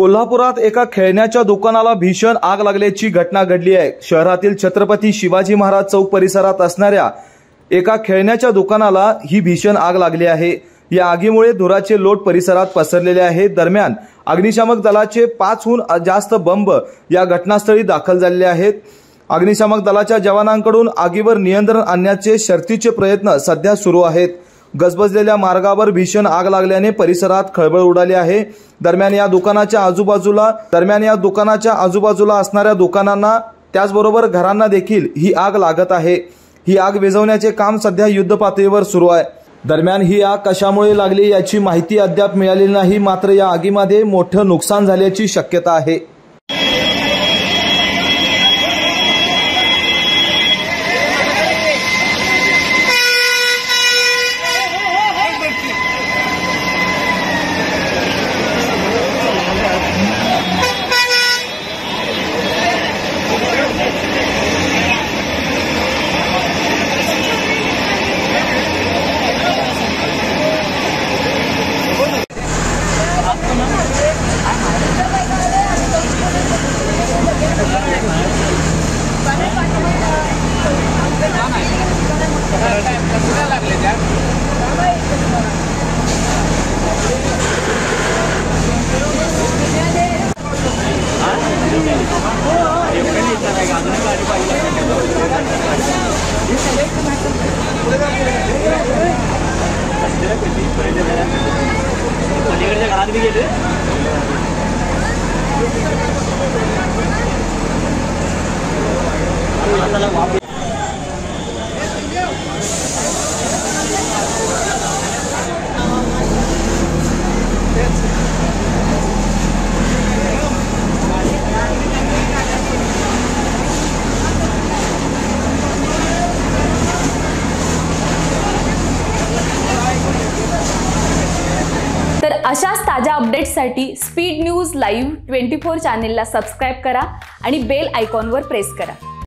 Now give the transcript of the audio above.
कोल्हापुरात एका खेळण्याच्या दुकानाला भीषण आग लागल्याची घटना घडली आहे. शहरातील छत्रपती शिवाजी महाराज चौक परिसरात असणाऱ्या एका खेळण्याच्या दुकानाला ही भीषण आग लागली आहे. या आगीमुळे धुराचे लोट परिसरात पसरलेले आहे. दरम्यान अग्निशामक दलाचे पाचहून जास्त बंब या घटनास्थळी दाखल झालेले आहेत. अग्निशामक दलाच्या जवानांकडून आगीवर नियंत्रण आणण्याचे शर्तीचे प्रयत्न सध्या सुरू आहेत. गजबजलेल्या मार्गावर भीषण आग लागल्याने परिसरात खळबळ उडाली आहे. दरम्यान या दुकानाच्या आजूबाजूला दरम्यान या दुकानाच्या आजूबाजूला असणाऱ्या दुकानांना त्याचबरोबर घरांना देखील ही आग लागत आहे. ही आग विझवण्याचे काम सध्या युद्ध पातळीवर सुरू आहे. दरम्यान ही आग कशामुळे लागली याची माहिती अद्याप मिळालेली नाही मात्र या आगीमध्ये मोठं नुकसान झाल्याची शक्यता आहे. पलीकडच्या घरात बी गेले तर अशाच ताज्या अपडेट्ससाठी speed news live twenty four चॅनेलला सबस्क्राईब करा आणि बेल आयकॉनवर प्रेस करा.